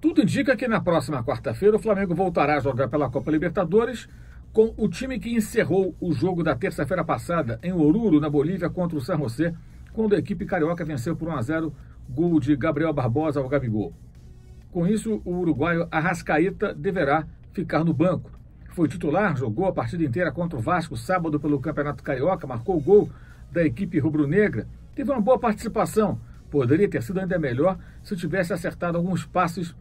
Tudo indica que na próxima quarta-feira o Flamengo voltará a jogar pela Copa Libertadores com o time que encerrou o jogo da terça-feira passada em Oruro, na Bolívia, contra o San José, quando a equipe carioca venceu por 1 a 0 gol de Gabriel Barbosa ao Gabigol. Com isso, o uruguaio Arrascaeta deverá ficar no banco. Foi titular, jogou a partida inteira contra o Vasco sábado pelo Campeonato Carioca, marcou gol da equipe rubro-negra, teve uma boa participação. Poderia ter sido ainda melhor se tivesse acertado alguns passes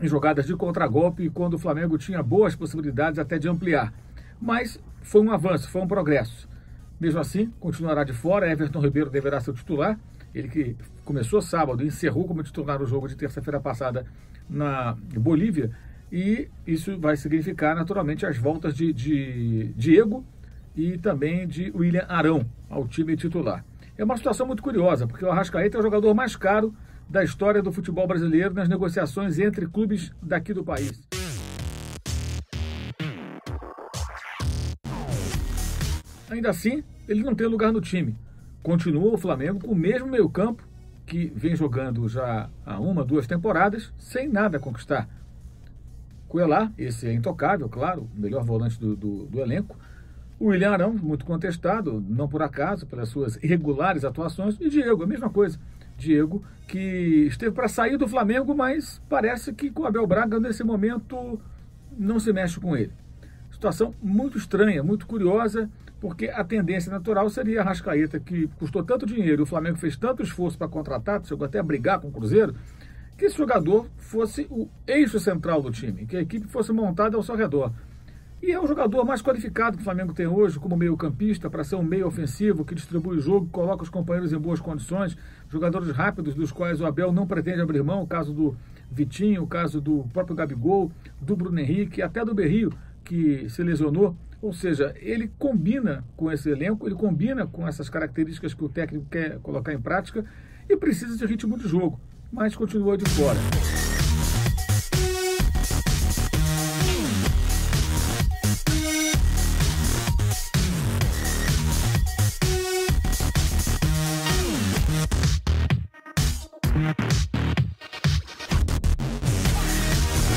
em jogadas de contragolpe quando o Flamengo tinha boas possibilidades até de ampliar. Mas foi um avanço, foi um progresso. Mesmo assim, continuará de fora. Everton Ribeiro deverá ser o titular. Ele que começou sábado encerrou como titular o jogo de terça-feira passada na Bolívia. E isso vai significar, naturalmente, as voltas de, de Diego e também de William Arão ao time titular. É uma situação muito curiosa, porque o Arrascaeta é o jogador mais caro da história do futebol brasileiro nas negociações entre clubes daqui do país. Ainda assim, ele não tem lugar no time. Continua o Flamengo com o mesmo meio-campo que vem jogando já há uma, duas temporadas, sem nada conquistar. Coelá, esse é intocável, claro, o melhor volante do, do, do elenco. O William Arão, muito contestado, não por acaso, pelas suas irregulares atuações. E Diego, a mesma coisa. Diego, que esteve para sair do Flamengo, mas parece que com o Abel Braga, nesse momento, não se mexe com ele. Situação muito estranha, muito curiosa, porque a tendência natural seria a Rascaeta, que custou tanto dinheiro, o Flamengo fez tanto esforço para contratar, chegou até a brigar com o Cruzeiro, que esse jogador fosse o eixo central do time, que a equipe fosse montada ao seu redor. E é o jogador mais qualificado que o Flamengo tem hoje, como meio-campista, para ser um meio ofensivo que distribui o jogo, coloca os companheiros em boas condições, jogadores rápidos, dos quais o Abel não pretende abrir mão, o caso do Vitinho, o caso do próprio Gabigol, do Bruno Henrique, até do Berrio, que se lesionou. Ou seja, ele combina com esse elenco, ele combina com essas características que o técnico quer colocar em prática e precisa de ritmo de jogo, mas continua de fora.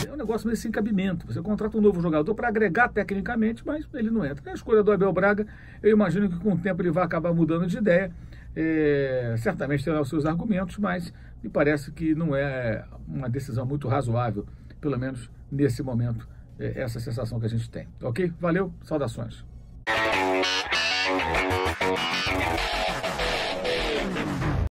É um negócio meio sem cabimento. Você contrata um novo jogador para agregar tecnicamente, mas ele não entra. É a escolha do Abel Braga, eu imagino que com o tempo ele vai acabar mudando de ideia. É, certamente terá os seus argumentos, mas me parece que não é uma decisão muito razoável, pelo menos nesse momento, é essa sensação que a gente tem. Ok? Valeu, saudações.